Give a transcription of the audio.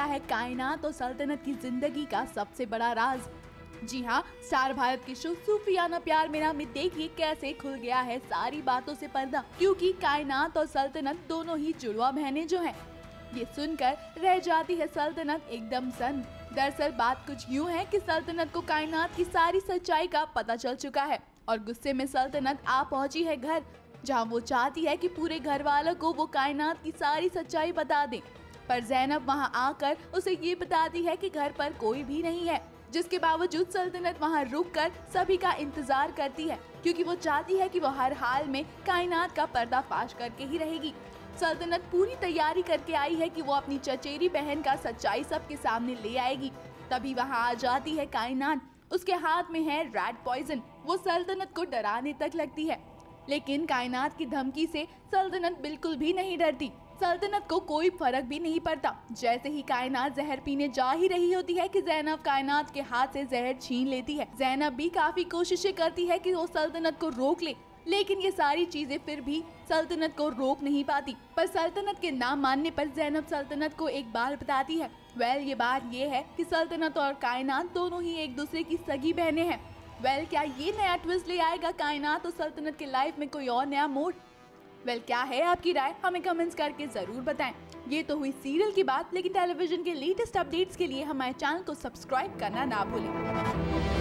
गया है कायनात और सल्तनत की ज़िंदगी का सबसे बड़ा राज। जी हाँ स्टार भारत के शो सूफियाना प्यार मेरा में देखिए कैसे खुल गया है सारी बातों से पर्दा, क्योंकि कायनात और सल्तनत दोनों ही जुड़वा बहनें जो हैं। ये सुनकर रह जाती है सल्तनत एकदम सन दरअसल बात कुछ यूँ है कि सल्तनत को कायनात की सारी सच्चाई का पता चल चुका है और गुस्से में सल्तनत आ पहुँची है घर, जहाँ वो चाहती है कि पूरे घर वालों को वो कायनात की सारी सच्चाई बता दे। पर जैनब वहाँ आकर उसे ये बताती है कि घर पर कोई भी नहीं है, जिसके बावजूद सल्तनत वहाँ रुक कर सभी का इंतज़ार करती है, क्योंकि वो चाहती है कि वो हर हाल में कायनात का पर्दाफाश करके ही रहेगी। सल्तनत पूरी तैयारी करके आई है कि वो अपनी चचेरी बहन का सच्चाई सबके सामने ले आएगी। तभी वहाँ आ जाती है कायनात। उसके हाथ में है रेड पॉइजन वो सल्तनत को डराने तक लगती है। लेकिन कायनात की धमकी से सल्तनत बिल्कुल भी नहीं डरती। सल्तनत को कोई फ़र्क भी नहीं पड़ता। जैसे ही कायनात जहर पीने जा ही रही होती है कि जैनब कायनात के हाथ से जहर छीन लेती है। जैनब भी काफ़ी कोशिशें करती है कि वो सल्तनत को रोक ले, लेकिन ये सारी चीज़ें फिर भी सल्तनत को रोक नहीं पाती। पर सल्तनत के नाम मानने पर जैनब सल्तनत को एक बार बताती है। वेल, ये बात ये है कि सल्तनत और कायनात दोनों ही एक दूसरे की सगी बहनें हैं। वेल, क्या ये नया ट्विस्ट ले आएगा? कायनात और सल्तनत के लाइफ में कोई और नया मोड? वेल well, क्या है आपकी राय? हमें कमेंट्स करके ज़रूर बताएँ। ये तो हुई सीरियल की बात लेकिन टेलीविज़न के लेटेस्ट अपडेट्स के लिए हमारे चैनल को सब्सक्राइब करना ना भूलें।